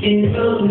Get those